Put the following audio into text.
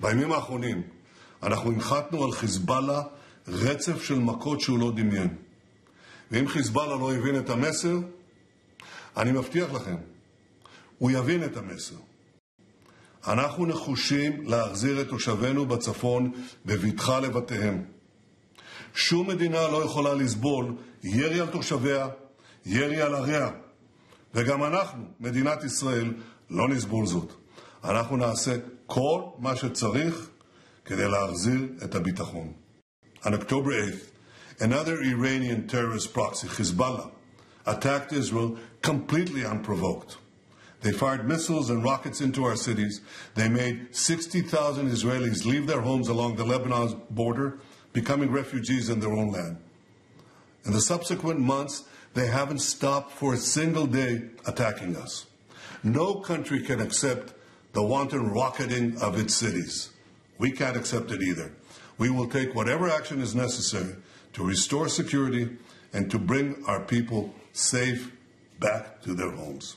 בימים האחרונים אנחנו הנחתנו על חיזבאללה רצף של מכות שהוא לא דמיין. ואם חיזבאללה לא הבין את המסר, אני מבטיח לכם, הוא יבין את המסר. אנחנו נחושים להחזיר את תושבינו בצפון בבטחה לבתיהם. שום מדינה לא יכולה לסבול ירי על תושביה, ירי על עריה. וגם אנחנו, מדינת ישראל, לא נסבול זאת. אנחנו נעשה כל מה שצריך כדי להחזיר את הביטחון. On October 8th, another Iranian terrorist proxy, Hezbollah, attacked Israel completely unprovoked. They fired missiles and rockets into our cities. They made 60,000 Israelis leave their homes along the Lebanon border, becoming refugees in their own land. In the subsequent months, they haven't stopped for a single day attacking us. No country can accept the wanton rocketing of its cities. We can't accept it either. We will take whatever action is necessary to restore security and to bring our people safe back to their homes.